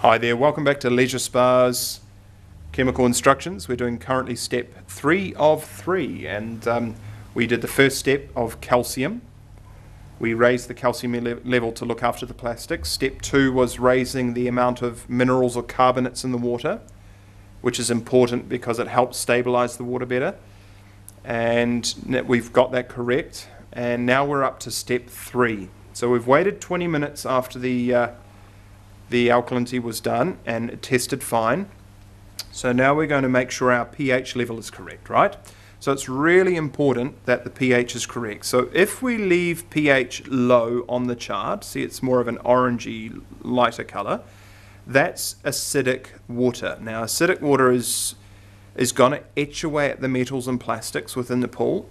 Hi there, welcome back to Leisure Spa's chemical instructions. We're doing currently step three of three, and um, we did the first step of calcium. We raised the calcium le- level to look after the plastics. Step two was raising the amount of minerals or carbonates in the water, which is important because it helps stabilize the water better. And we've got that correct. And now we're up to step three. So we've waited 20 minutes after the uh, the alkalinity was done and it tested fine. So now we're going to make sure our pH level is correct, right? So it's really important that the pH is correct. So if we leave pH low on the chart, see it's more of an orangey lighter color, that's acidic water. Now acidic water is is going to etch away at the metals and plastics within the pool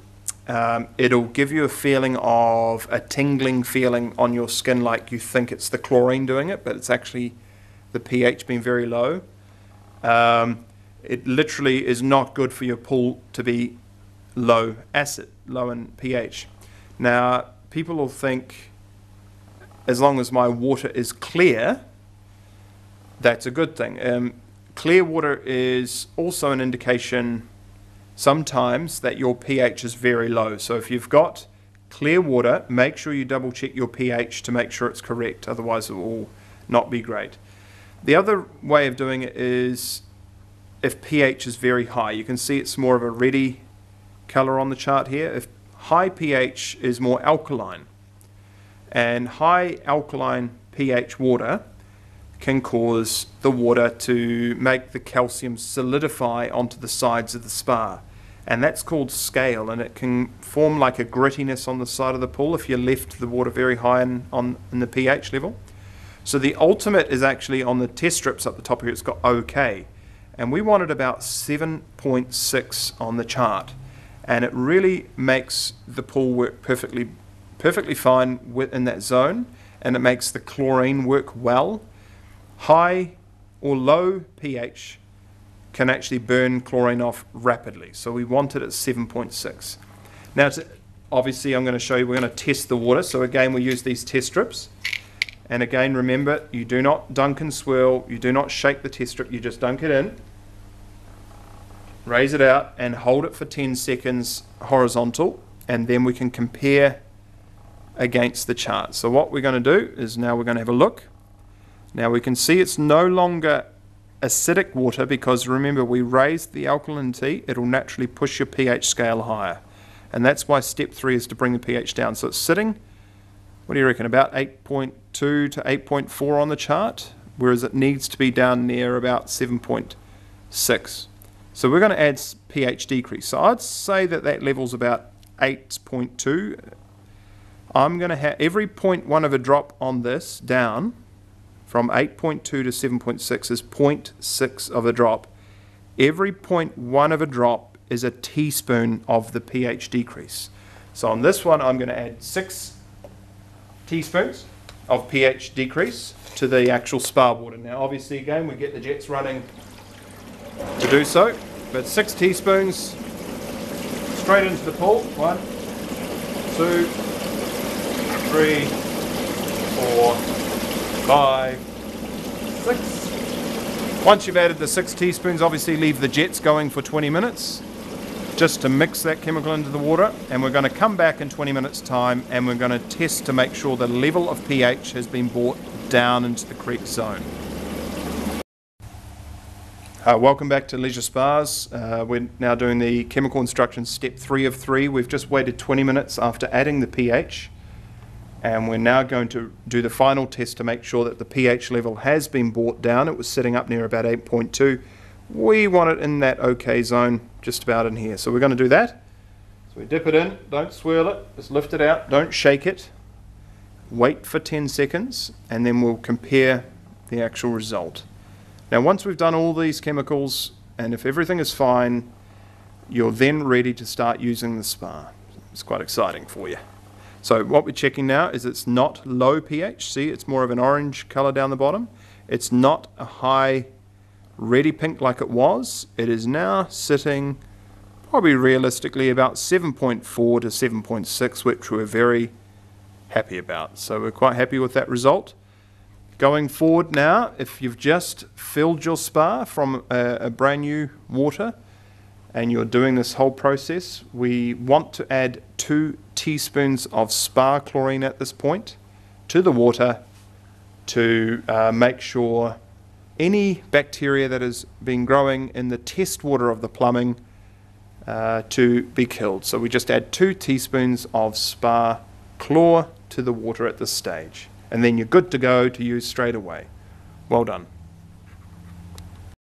um, it'll give you a feeling of a tingling feeling on your skin, like you think it's the chlorine doing it, but it's actually the pH being very low. Um, it literally is not good for your pool to be low acid, low in pH. Now, people will think as long as my water is clear, that's a good thing. Um, clear water is also an indication sometimes that your pH is very low. So if you've got clear water, make sure you double check your pH to make sure it's correct, otherwise, it will not be great. The other way of doing it is if pH is very high. You can see it's more of a reddy color on the chart here. If high pH is more alkaline, and high alkaline pH water can cause the water to make the calcium solidify onto the sides of the spa. And that's called scale, and it can form like a grittiness on the side of the pool if you left the water very high in, on, in the pH level. So the ultimate is actually on the test strips up the top here, it's got OK. And we wanted about 7.6 on the chart. And it really makes the pool work perfectly, perfectly fine in that zone, and it makes the chlorine work well High or low pH can actually burn chlorine off rapidly. So we want it at 7.6. Now, obviously, I'm going to show you, we're going to test the water. So again, we use these test strips. And again, remember, you do not dunk and swirl. You do not shake the test strip. You just dunk it in, raise it out, and hold it for 10 seconds horizontal. And then we can compare against the chart. So what we're going to do is now we're going to have a look. Now we can see it's no longer acidic water because remember we raised the alkalinity, it'll naturally push your pH scale higher. And that's why step three is to bring the pH down. So it's sitting, what do you reckon, about 8.2 to 8.4 on the chart, whereas it needs to be down near about 7.6. So we're going to add pH decrease. So I'd say that that level's about 8.2. I'm going to have every 0.1 of a drop on this down from 8.2 to 7.6 is 0.6 of a drop. Every 0.1 of a drop is a teaspoon of the pH decrease. So on this one, I'm going to add six teaspoons of pH decrease to the actual spa water. Now, obviously, again, we get the jets running to do so, but six teaspoons straight into the pool. One, two, three, four, five, six. Once you've added the six teaspoons, obviously leave the jets going for 20 minutes just to mix that chemical into the water. And we're going to come back in 20 minutes' time and we're going to test to make sure the level of pH has been brought down into the correct zone. Uh, welcome back to Leisure Spas. Uh, we're now doing the chemical instructions step three of three. We've just waited 20 minutes after adding the pH and we're now going to do the final test to make sure that the pH level has been brought down. It was sitting up near about 8.2. We want it in that OK zone, just about in here. So we're going to do that. So we dip it in, don't swirl it, just lift it out, don't shake it. Wait for 10 seconds, and then we'll compare the actual result. Now, once we've done all these chemicals, and if everything is fine, you're then ready to start using the spa. It's quite exciting for you. So what we're checking now is it's not low pH. See, it's more of an orange color down the bottom. It's not a high ready pink like it was. It is now sitting probably realistically about 7.4 to 7.6, which we're very happy about. So we're quite happy with that result. Going forward now, if you've just filled your spa from a, a brand new water and you're doing this whole process, we want to add two teaspoons of spa chlorine at this point to the water to uh, make sure any bacteria that has been growing in the test water of the plumbing uh, to be killed. So we just add two teaspoons of spa chlor to the water at this stage. And then you're good to go to use straight away. Well done.